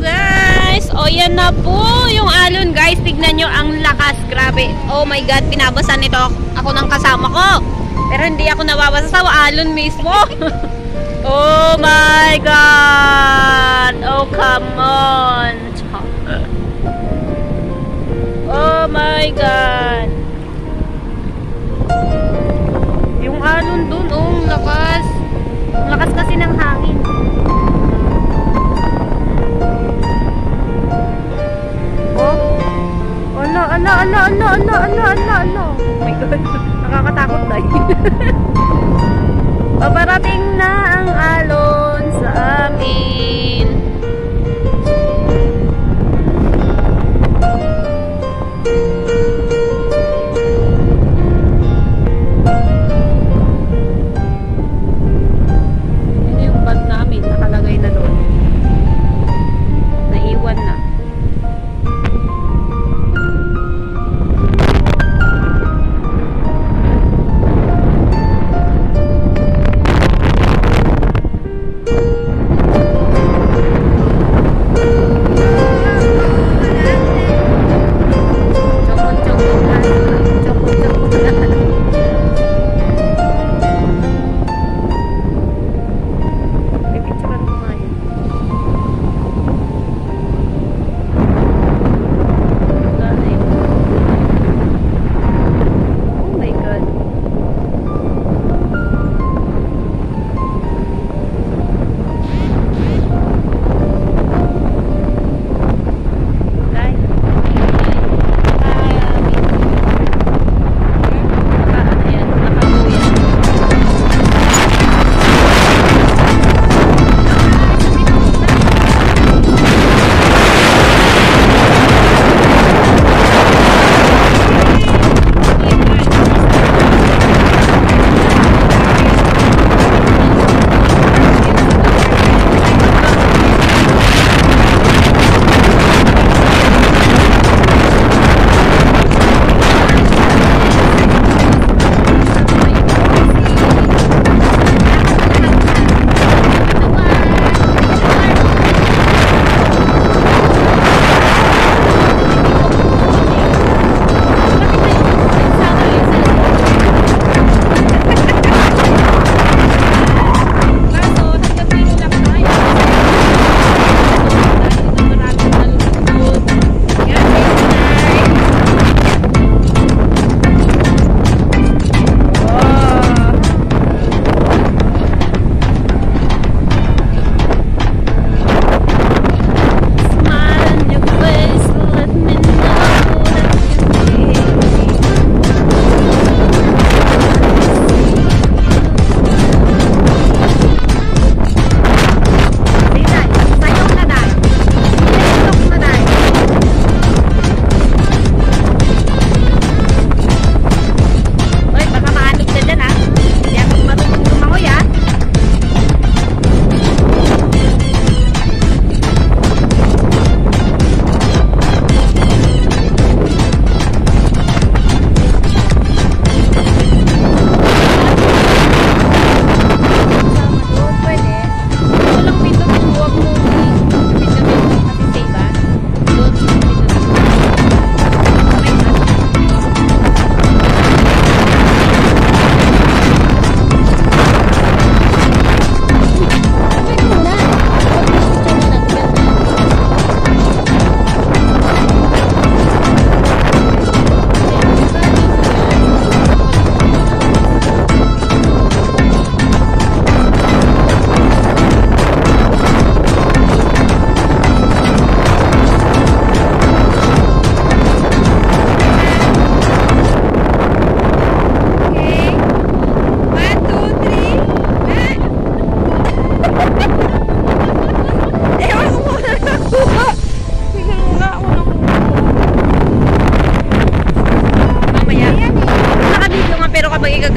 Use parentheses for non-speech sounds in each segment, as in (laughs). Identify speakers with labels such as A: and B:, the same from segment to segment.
A: guys! O yan na po yung alon guys. Tignan nyo ang lakas. Grabe. Oh my god, pinabasa nito ako ng kasama ko. Pero hindi ako nababasa sa alon mismo. (laughs) oh my god! Oh come on! Ano, ano, ano, ano, ano, ano. Oh my God. (laughs) Nakakatakot na Paparating (laughs) na ang alon sa amin.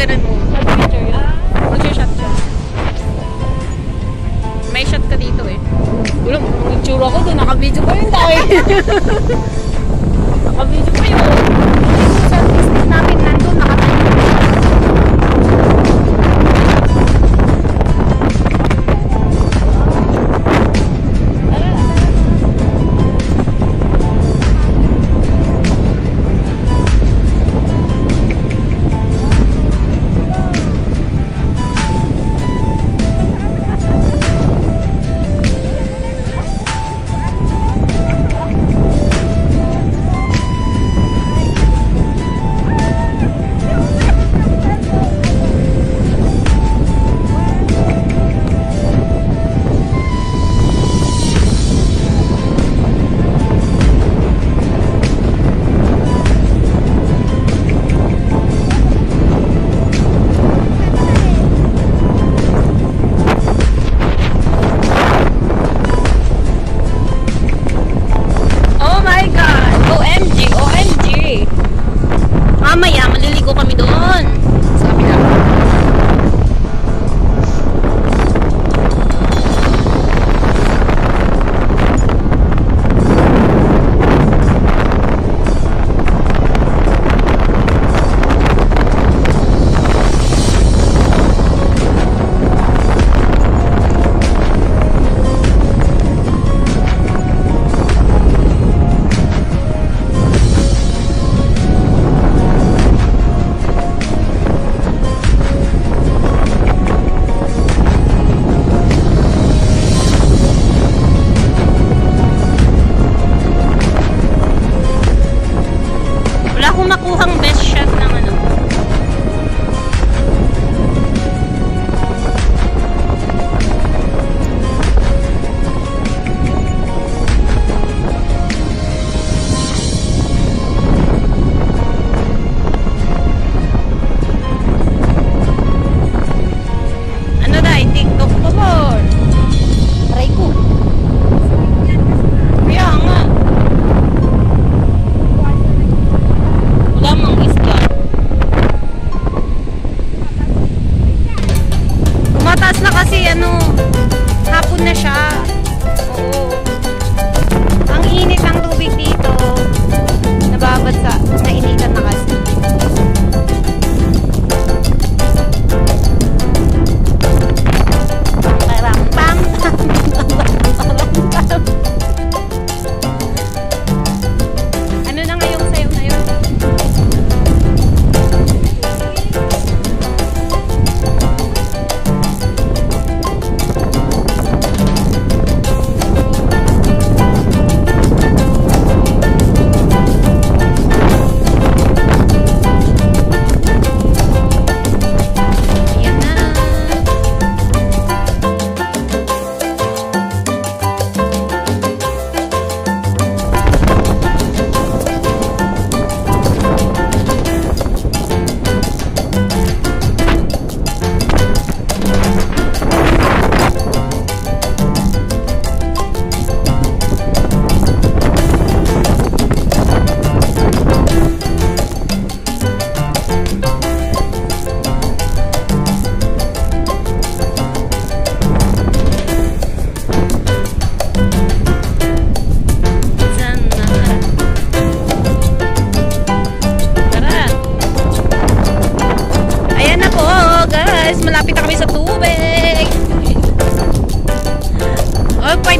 A: Pero kapag ikaganan mo. Mag-shot siya. May shot ka dito eh. Wala, ang itsura ko doon. Naka-video pa yun tayo. (laughs)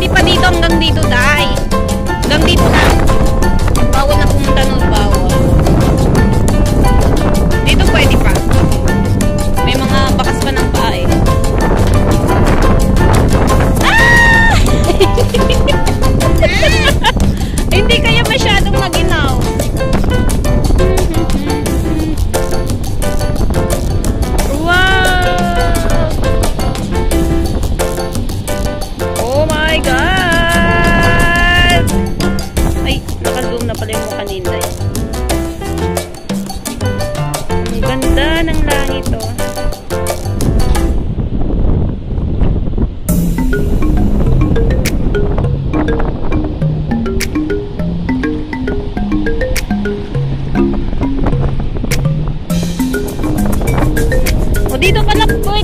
A: pwede pa dito hanggang dito, Day. Hanggang dito na. Bawal na pumunta nun, bawal. Dito pwede pa.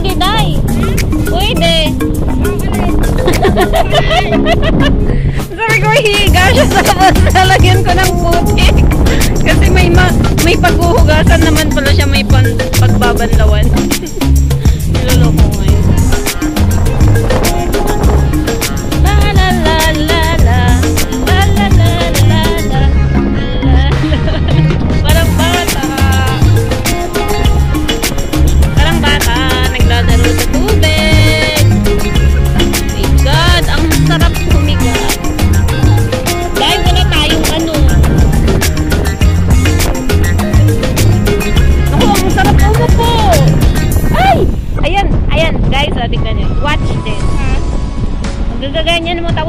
A: Pwede, Day. Pwede. Sabi ko, hihiga siya sa lalagyan ko ng putik. Kasi may ma may paghuhugasan naman pala siya, may pagbabanlawan.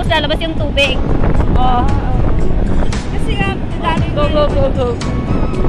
A: Tapos lalabas yung tubig. Oh.
B: Kasi nga,
A: Go, go, go, go.